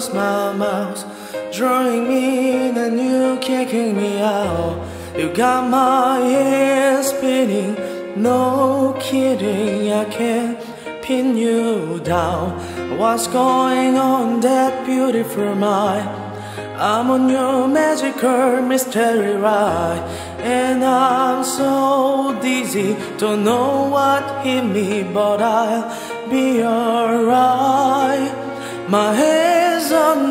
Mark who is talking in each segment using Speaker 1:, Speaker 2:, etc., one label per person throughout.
Speaker 1: close my mouth, drawing me in and you kicking me out. You got my head spinning, no kidding, I can't pin you down. What's going on that beautiful mind? I'm on your magical mystery ride, and I'm so dizzy, don't know what hit me, but I'll be alright. My head's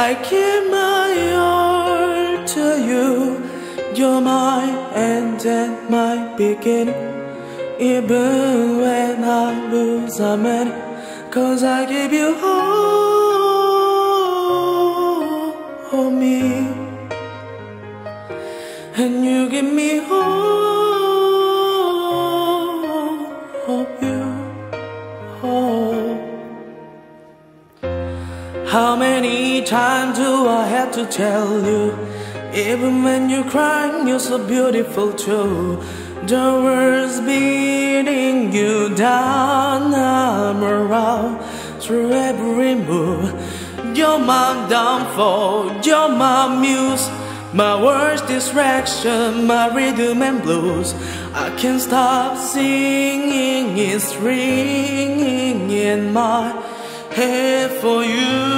Speaker 1: I give my all to you. You're my end and my beginning. Even when I lose, I'm in. Cause I give you all of me And you give me all of you oh. How many times do I have to tell you? Even when you're crying you're so beautiful too. The world's beating you down I'm around through every move You're my downfall, you're my muse. My worst distraction, my rhythm and blues. I can't stop singing, it's ringing in my head for you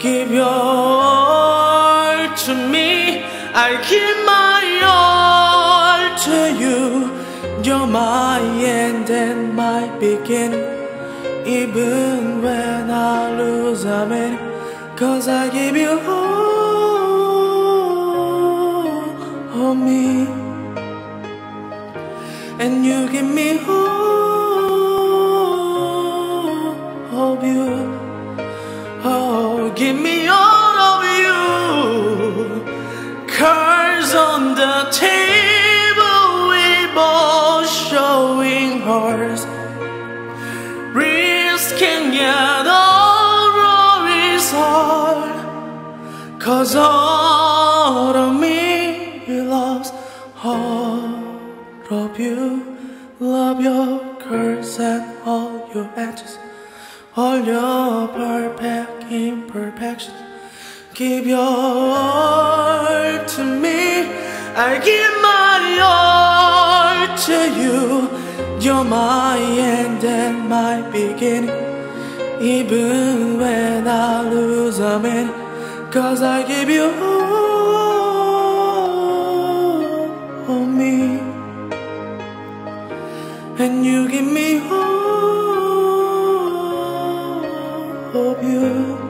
Speaker 1: Give your all to me I give my all to you. You're my end and my beginning. Even when I lose I'm in Cause I give you all of me. And you give me all Give me all of you. Cards on the table We both showing hearts. Risking it all Rory's heart. Cause all of me loves all of you Love your curves and all your edges All your Give your all to me. I give my all to you. You're my end and my beginning. Even when I lose I'm in it Cause I give you all of me. And you give me all of you